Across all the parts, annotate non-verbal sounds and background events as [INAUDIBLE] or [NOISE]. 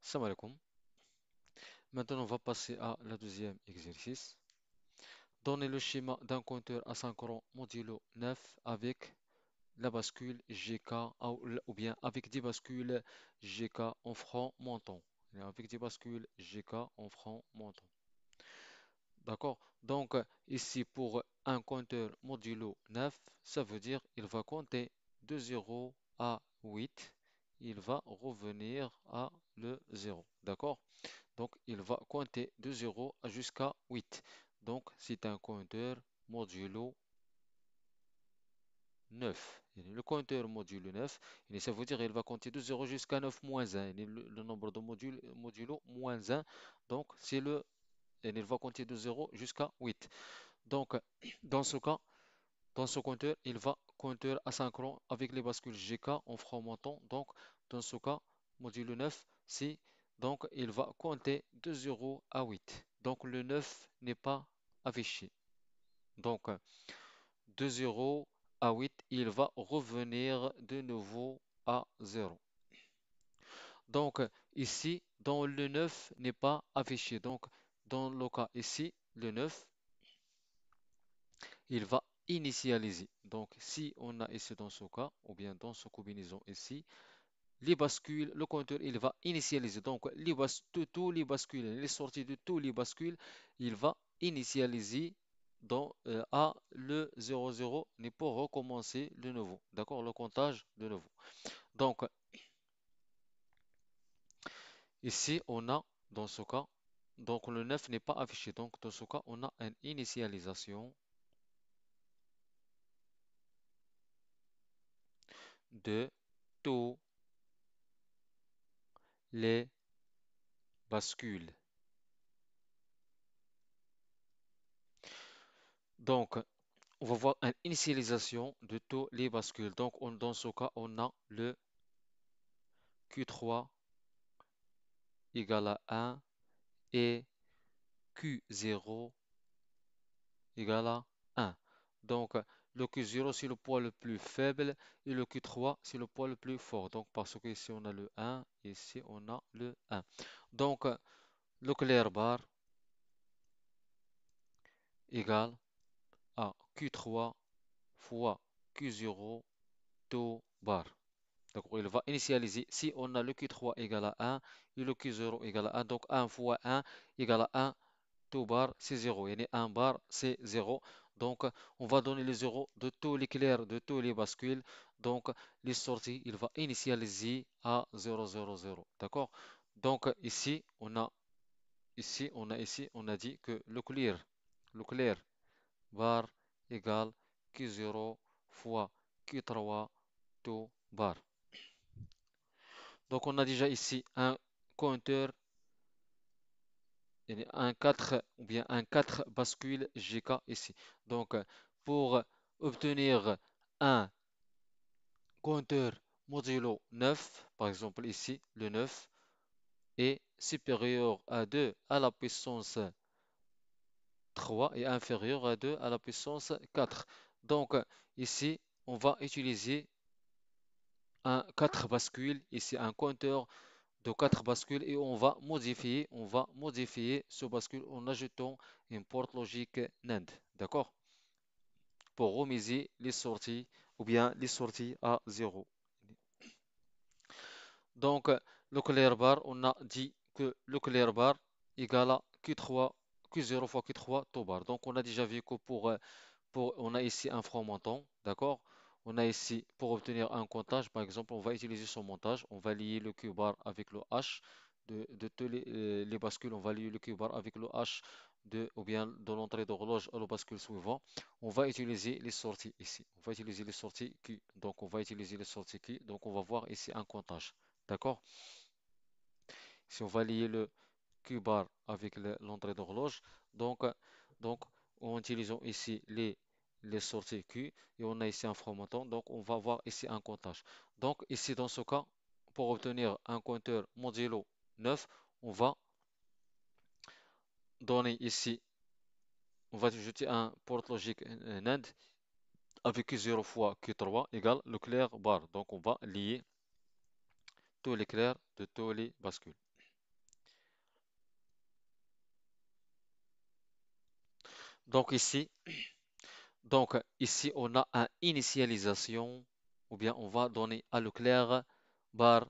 Salam alaikum. Maintenant, on va passer à la deuxième exercice. Donnez le schéma d'un compteur asynchrone modulo 9 avec la bascule GK ou bien avec des bascules GK en francs montant. Avec des bascules GK en francs montant. D'accord? Donc, ici, pour un compteur modulo 9, ça veut dire il va compter de 0 à 8. Il va revenir à le 0. D'accord? Donc, il va compter de 0 jusqu'à 8. Donc, c'est un compteur modulo 9. Le compteur modulo 9, et ça veut dire qu'il va compter de 0 jusqu'à 9 moins 1. Le, nombre de modules modulo moins 1. Donc, c'est le et il va compter de 0 jusqu'à 8. Donc, [CLEARS THROAT] dans ce cas, dans ce compteur, il va compteur asynchrone avec les bascules GK en franc montant. Donc, dans ce cas, module 9, si donc il va compter de 0 à 8. Donc, le 9 n'est pas affiché. Donc, de 0 à 8, il va revenir de nouveau à 0. Donc, ici, dans le 9 n'est pas affiché. Donc, dans le cas ici, le 9, il va initialiser. Donc, si on a ici dans ce cas, ou bien dans ce combinaison ici, les bascules, le compteur, il va initialiser. Donc, les tous les bascules, les sorties de tous les bascules, il va initialiser dans, euh, à le 00 n'est pour recommencer de nouveau. D'accord? Le comptage de nouveau. Donc, ici, on a, dans ce cas, donc le 9 n'est pas affiché. Donc dans ce cas, on a une initialisation de tous les bascules. Donc, on va voir une initialisation de tous les bascules. Donc, dans ce cas, on a le Q3 égale à 1 et Q0 égale à 1. Donc, le Q0, c'est le poids le plus faible et le Q3, c'est le poids le plus fort. Donc, parce que ici, on a le 1 et ici, on a le 1. Donc, le clair bar égale à Q3 fois Q0 taux bar. Donc, il va initialiser. Si on a le Q3 égale à 1 et le Q0 égale à 1, donc 1 fois 1 égale à 1, tout bar c'est 0. Il y a 1 bar c'est 0. Donc, on va donner les 0 de tous les clairs, de tous les bascules. Donc, les sorties, il va initialiser à 0, 0, 0. D'accord? Donc, ici, on a ici, on a ici, on a dit que le clear, le clair bar égale Q0 fois Q3 tout bar. Donc, on a déjà ici un compteur un 4 ou bien un 4 bascule GK ici. Donc, pour obtenir un compteur modulo 9, par exemple ici, le 9 est supérieur à 2 à la puissance 3 et inférieur à 2 à la puissance 4. Donc, ici, on va utiliser un 4 bascule, ici un compteur de 4 bascules et on va modifier, on va modifier ce bascule en ajoutant une porte logique NAND. D'accord? Pour remiser les sorties ou bien les sorties à 0. Donc, le clair bar, on a dit que le clair bar égale à Q3, Q0 fois Q3 tout bar. Donc, on a déjà vu que pour, pour on a ici un franc montant, d'accord? On a ici, pour obtenir un comptage, par exemple, on va utiliser son montage. On va lier le Q-bar avec le H de, de tous les, euh, les, bascules. On va lier le Q-bar avec le H de, ou bien de l'entrée d'horloge à le bascule suivant. On va utiliser les sorties ici. On va utiliser les sorties Q. Donc, on va utiliser les sorties Q. Donc, on va voir ici un comptage. D'accord? Si on va lier le Q-bar avec l'entrée d'horloge, donc, donc, en utilisant ici les les sorties Q et on a ici un formaton. Donc, on va avoir ici un comptage. Donc, ici, dans ce cas, pour obtenir un compteur modulo 9, on va donner ici, on va ajouter un port logique NAND avec Q0 fois Q3 égale le clair bar. Donc, on va lier tous les clairs de tous les bascules. Donc ici, donc ici on a un initialisation, ou bien on va donner à Leclerc bar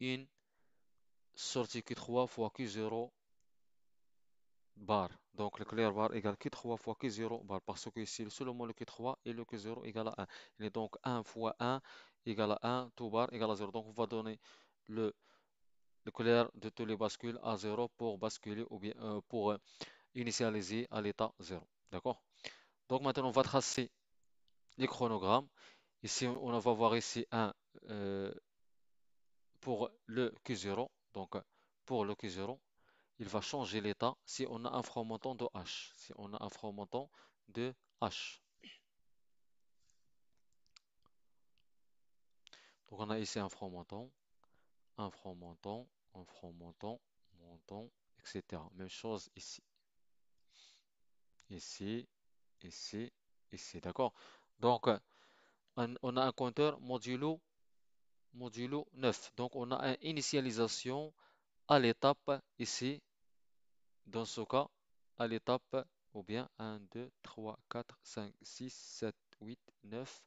une sortie Q3 fois Q0 bar. Donc le clear bar égale Q3 fois Q0 bar parce que ici seulement le Q3 et le Q0 égale à 1. Il est donc 1 fois 1 égale à 1, tout bar égale à 0. Donc on va donner le, le clear de tous les bascules à 0 pour basculer ou bien euh, pour euh, initialiser à l'état 0. D'accord? Donc maintenant on va tracer les chronogrammes. Ici on va voir ici un euh, pour le Q0. Donc pour le Q0, il va changer l'état si on a un fromenton de H. Si on a un fromenton de H. Donc on a ici un fromenton, un fromenton, un fromenton, monton, etc. Même chose ici. Ici, ici, ici. D'accord Donc on, a un compteur modulo, modulo 9. Donc on a une initialisation à l'étape ici Dans ce cas, à l'étape, ou bien 1, 2, 3, 4, 5, 6, 7, 8, 9,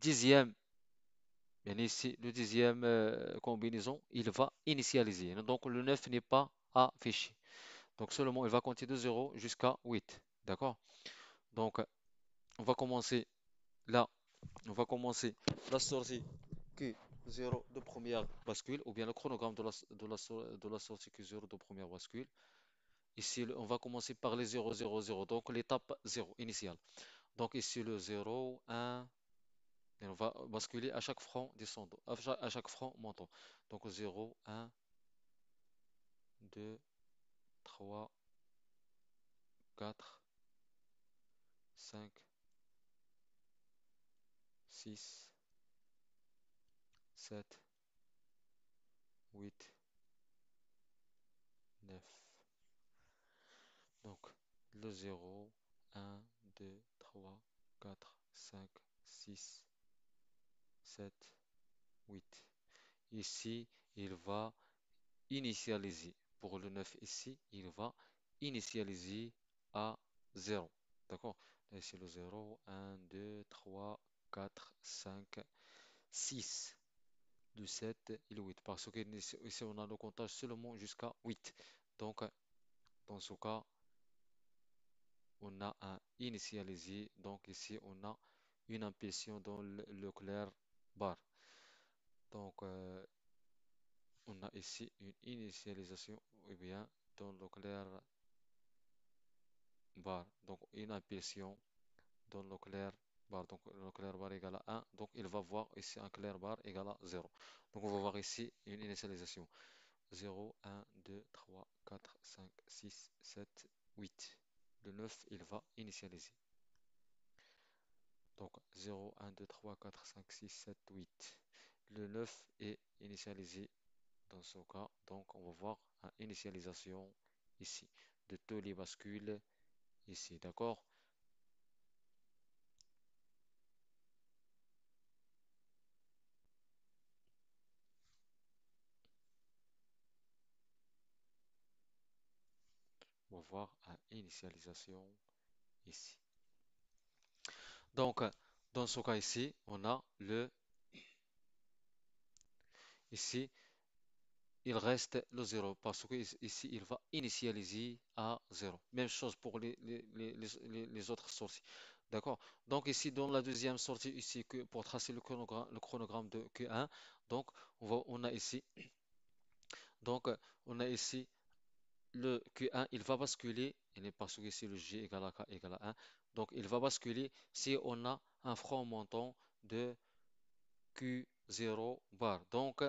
dixième, bien ici, le dixième euh, combinaison, il va initialiser. Donc le 9 n'est pas affiché. Donc seulement, il va compter de 0 jusqu'à 8. D'accord? Donc, on va commencer là. On va commencer la sortie Q0 de première bascule, ou bien le chronogramme de la, sortie Q0 de première bascule. Ici, on va commencer par les 0, 0, 0. Donc, l'étape 0 initiale. Donc, ici, le 0, 1. Et on va basculer à chaque front descendant, à chaque front montant. Donc, 0, 1, 2, 3, 4, 5, 6, 7, 8, 9. Donc, le 0, 1, 2, 3, 4, 5, 6, 7, 8. Ici, il va initialiser. Pour le 9 ici, il va initialiser à 0. D'accord? Ici le 0, 1, 2, 3, 4, 5, 6. Le 7 et le 8. Parce que ici, on a le comptage seulement jusqu'à 8. Donc, dans ce cas, on a un initialisé. Donc ici, on a une impulsion dans le, clair bar. Donc, euh, on a ici une initialisation bien dans le clair bar. Donc, une impulsion dans le clair bar. Donc, le clair bar égale à 1. Donc, il va voir ici un clair bar égale à 0. Donc, on va voir ici une initialisation. 0, 1, 2, 3, 4, 5, 6, 7, 8. Le 9, il va initialiser. Donc 0, 1, 2, 3, 4, 5, 6, 7, 8. Le 9 est initialisé dans ce cas. Donc on va voir une initialisation ici de tous les bascules ici. D'accord On va voir une initialisation ici. Donc, dans ce cas ici, on a le ici il reste le 0 parce que ici il va initialiser à 0. Même chose pour les, les, autres sorties. D'accord? Donc ici dans la deuxième sortie ici que pour tracer le chronogramme, de Q1, donc on, on a ici [CLEARS THROAT] donc on a ici le Q1, il va basculer, il est parce que ici le G égale à K égale à 1. Donc il va basculer si on a un front montant de Q0 bar. Donc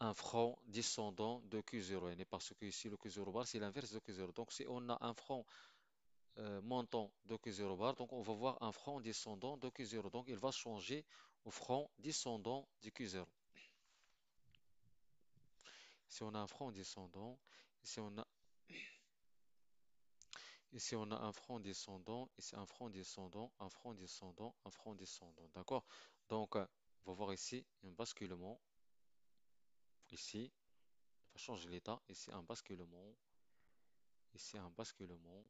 un front descendant de Q0 n parce que ici le Q0 bar c'est l'inverse de Q0 donc si on a un front euh, montant de Q0 bar donc on va voir un front descendant de Q0 donc il va changer au front descendant de Q0 si on a un front descendant ici on a ici on a un front descendant ici un front descendant un front descendant un front descendant. D'accord? Donc on va voir ici un basculement ici va changer l'état. Ici, un basculement. Ici, un basculement.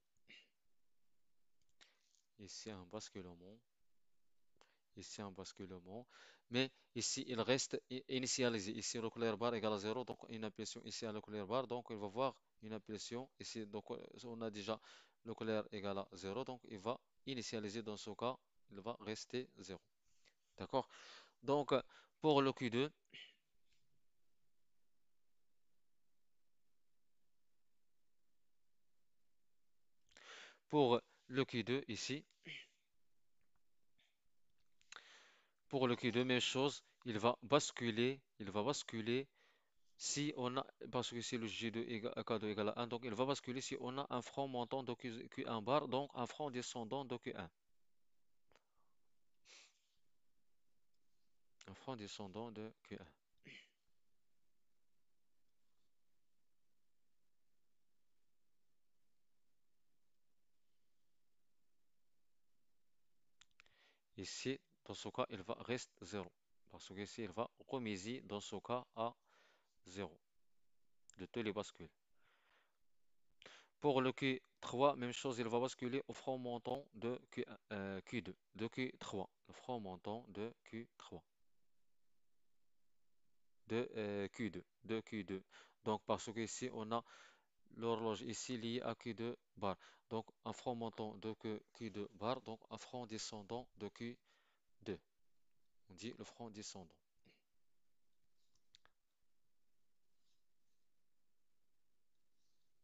Ici un basculement. Ici un basculement. Mais ici il reste initialisé. Ici le couleur bar égale à 0. Donc une impulsion ici à le couleur bar. Donc il va voir une impulsion ici. Donc on a déjà le couleur égale à 0. Donc il va initialiser dans ce cas. Il va rester 0. D'accord? Donc pour le Q2, pour le Q2 ici, pour le Q2, même chose. Il va basculer. Il va basculer Si on a, parce que si le G2 égale, K2 égale à 1, donc il va basculer si on a un franc montant de Q, Q1 bar, donc un franc descendant de Q1. Un franc descendant de Q1. Ici, dans ce cas, il va rester 0. Parce que ici, il va remiser dans ce cas à 0 de tous les bascules. Pour le Q3, même chose, il va basculer au franc montant de Q1, euh, Q2, de Q3. Le franc montant de Q3. De euh, Q2, de Q2. Donc, parce que ici, on a l'horloge ici liée à Q2 bar. Donc un franc montant de Q, Q2 bar, donc un franc descendant de Q2. On dit le franc descendant.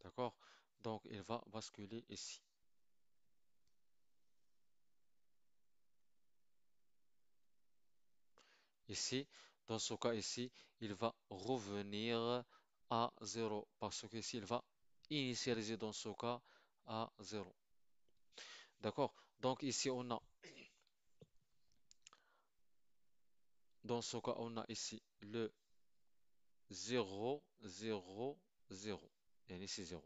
D'accord? Donc il va basculer ici. Ici, dans ce cas ici, il va revenir à 0 parce que il va initialiser dans ce cas à 0. D'accord? Donc ici, on a, dans ce cas, on a ici le 0, 0, 0. Et ici 0.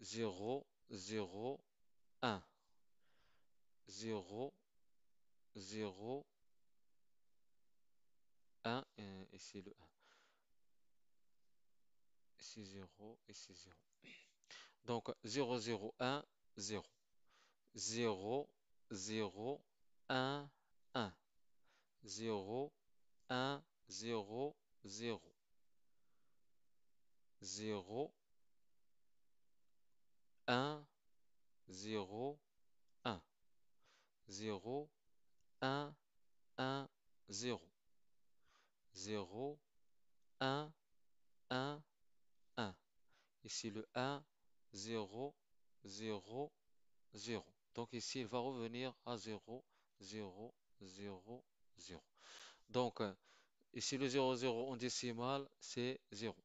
0, 0, 1. 0, 0, 1. Et c'est le 1. C'est 0 et c'est 0. Donc 0, 0, 1, 0. 0, 0, 1, 1. 0, 1, 0, 0. 0, 1, 0, 1. 0, 1, 1, 0. 0, 1, 1, 1. Ici le 1, 0, 0, 0. Donc ici, il va revenir à 0, 0, 0, 0. Donc euh, ici, le 0, 0 en décimale, c'est 0.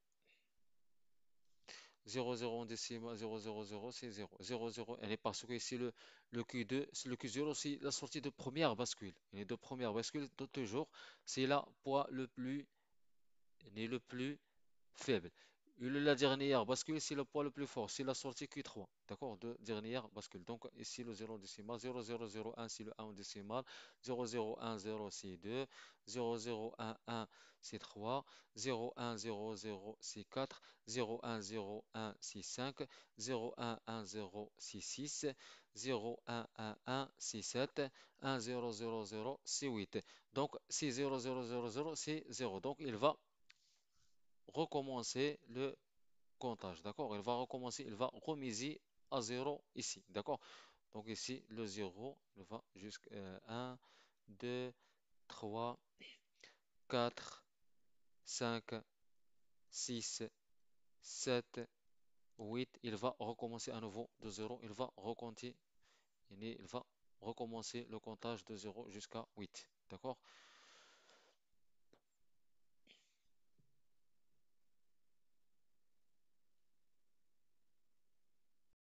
0, 0 en décimale, 0, 0, 0, c'est 0. 0, 0, elle est parce que ici, le, le Q2, c'est le Q0, c'est la sortie de première bascule. Les deux premières bascules, toujours, c'est là poids le plus, n'est le plus faible. Et la dernière bascule, c'est le poids le plus fort, c'est la sortie Q3. D'accord? De dernière bascule. Donc ici le 0 décimal, 0001 c'est le 1 en décimal, 0010 c'est 2, 0011 c'est 3, 0100 c'est 4, 0101 c'est 5, 0110 c'est 6, 0111 c'est 7, 1000 c'est 8. Donc c'est 0000 c'est 0. Donc il va recommencer le comptage, d'accord? Il va recommencer, il va remiser à zéro ici, d'accord? Donc ici, le zéro il va jusqu'à 1, 2, 3, 4, 5, 6, 7, 8. Il va recommencer à nouveau de zéro il va recompter, il va recommencer le comptage de zéro jusqu'à 8, d'accord?